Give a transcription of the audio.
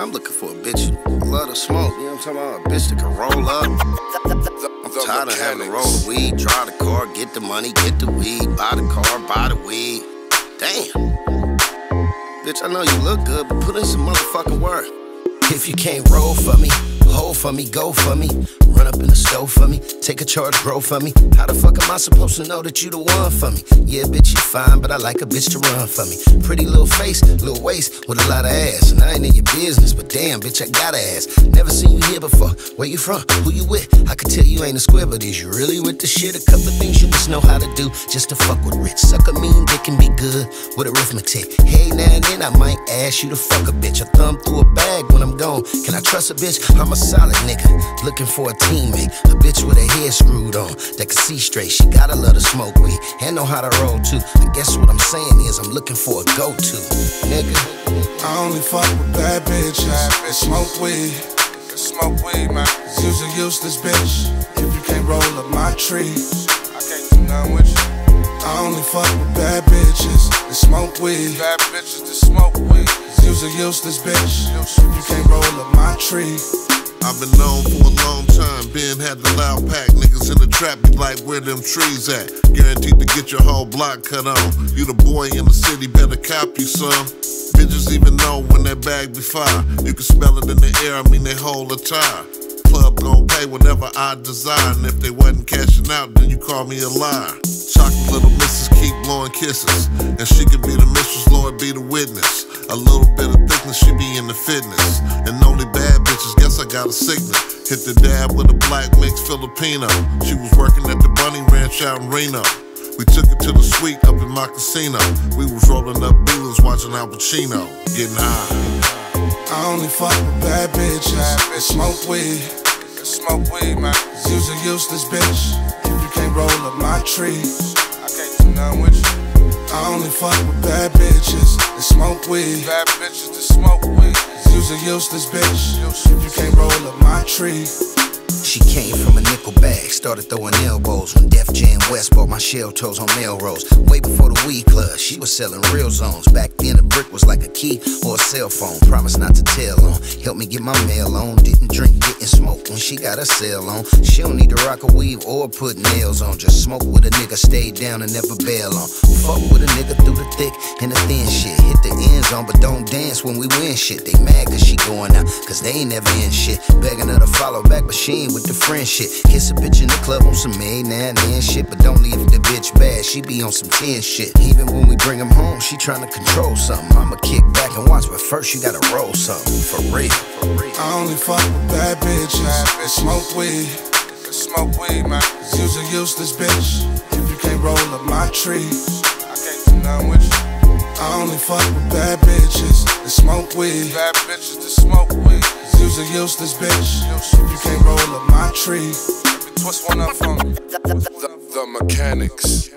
I'm looking for a bitch love to smoke. You know what I'm talking about? A bitch that can roll up. I'm tired of having to roll the weed, drive the car, get the money, get the weed, buy the car, buy the weed. Damn. Bitch, I know you look good, but put in some motherfucking work. If you can't roll for me, hold for me, go for me. Run up in the stove for me, take a charge, grow for me. How the fuck am I supposed to know that you the one for me? Yeah, bitch, you fine, but I like a bitch to run for me. Pretty little face, little waist, with a lot of ass. And I ain't in your business, but damn, bitch, I got ass. Never seen you here before. Where you from? Who you with? I could tell you ain't a square, but is you really with the shit? A couple things you must know how to do just to fuck with rich. Suck a mean dick and be good with arithmetic. Hey, now and then I might ask you to fuck a bitch. I thumb through a bag when I'm Can I trust a bitch? I'm a solid nigga, looking for a teammate. A bitch with her hair screwed on that can see straight. She gotta love to smoke weed and know how to roll too. I guess what I'm saying is I'm looking for a go-to, nigga. I only fuck with bad bitches that smoke weed. Smoke weed, man. You's a useless bitch if you can't roll up my tree. I can't do nothing with you. I only fuck with bad bitches that smoke weed. Bad bitches that smoke weed. A useless bitch you can't roll up my tree. I've been known for a long time. Ben had the loud pack. Niggas in the trap be like, where them trees at? Guaranteed to get your whole block cut on. You the boy in the city, better cop you some. Bitches even know when that bag be fire. You can smell it in the air, I mean they hold attire. Club gon' pay whenever I desire. And if they wasn't cashing out, then you call me a liar. Chocolate little missus keep blowing kisses. And she could be the mistress, Lord be the witness. A little bit of thickness, she be in the fitness. And only bad bitches, guess I got a signal. Hit the dab with a black mixed Filipino. She was working at the Bunny Ranch out in Reno. We took it to the suite up in my casino. We was rolling up dealers watching Al Pacino, getting high. I only fuck with bad bitches that smoke weed. That smoke weed, man. Cause you's a useless bitch if you can't roll up my tree. Fuck with bad bitches that smoke weed. Bad bitches that smoke weed. You's a useless bitch if you can't roll up my tree. She came from a nickel bag, started throwing elbows when Def Jam West bought my shell toes on Melrose. Way before the weed club, she was selling real zones. Back then, a brick was like a key or a cell phone. Promise not to tell on. Help me get my mail on. Didn't drink, didn't smoke when she got her cell on. She don't need to rock a weave or put nails on. Just smoke with a nigga, stay down and never bail on. Fuck with a nigga through the thick and the thin shit. Hit the end zone, but don't dance when we win shit. They mad cause she going out, cause they ain't never in shit. Begging her to follow back, but she ain't with the friend shit. Kiss a bitch in the club on some made now and then shit, but don't leave the bitch bad. She be on some 10 shit. Even when we bring him home, she tryna control something. I'ma kick back and watch, but first you gotta roll something. For real, for real. I only fuck with bad bitches that smoke weed. That smoke weed, man. Cause you's a useless bitch if you can't roll up my tree. I can't do nothing with you. I only fuck with bad bitches that smoke weed. Bad bitches that smoke weed. Cause you's a useless bitch if you can't roll up my tree. Twist one up from me. The Mekanix.